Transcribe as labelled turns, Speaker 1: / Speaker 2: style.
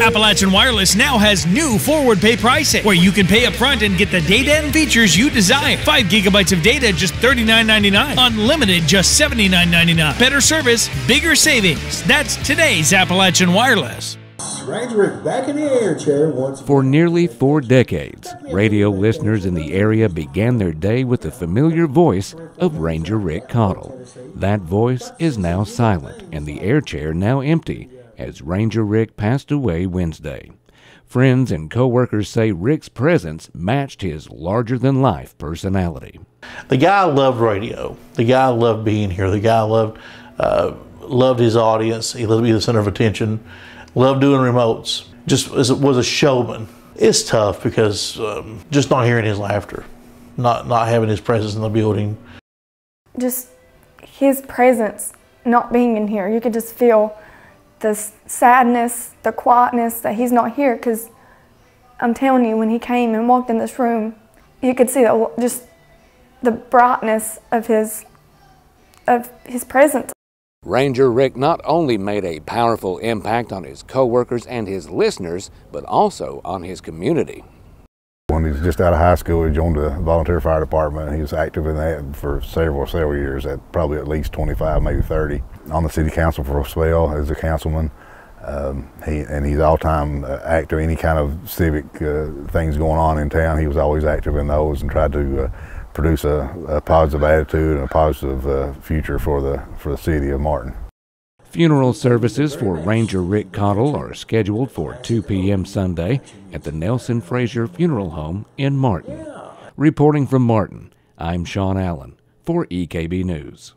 Speaker 1: Appalachian Wireless now has new forward pay pricing where you can pay up front and get the data and features you desire. 5 gigabytes of data just $39.99. Unlimited just $79.99. Better service, bigger savings. That's today's Appalachian Wireless.
Speaker 2: Ranger Rick back in the air chair once.
Speaker 3: For nearly four decades, radio listeners in the area began their day with the familiar voice of Ranger Rick Cottle. That voice is now silent and the air chair now empty as Ranger Rick passed away Wednesday. Friends and coworkers say Rick's presence matched his larger than life personality.
Speaker 4: The guy loved radio. The guy loved being here. The guy loved uh, loved his audience. He loved to be the center of attention. Loved doing remotes. Just was, was a showman. It's tough because um, just not hearing his laughter, not not having his presence in the building.
Speaker 5: Just his presence, not being in here, you could just feel the sadness, the quietness that he's not here. Because I'm telling you, when he came and walked in this room, you could see just the brightness of his of his presence.
Speaker 3: Ranger Rick not only made a powerful impact on his coworkers and his listeners, but also on his community.
Speaker 6: When he was just out of high school, he joined the volunteer fire department. He was active in that for several, several years, at probably at least 25, maybe 30. On the city council for a spell as a councilman. Um, he, and he's all-time uh, active. Any kind of civic uh, things going on in town, he was always active in those and tried to uh, produce a, a, positive attitude and a positive uh, future for the for the city of Martin.
Speaker 3: Funeral services for Ranger Rick Cottle are scheduled for 2 p.m. Sunday at the Nelson Frazier Funeral Home in Martin. Reporting from Martin, I'm Shawn Allen for EKB News.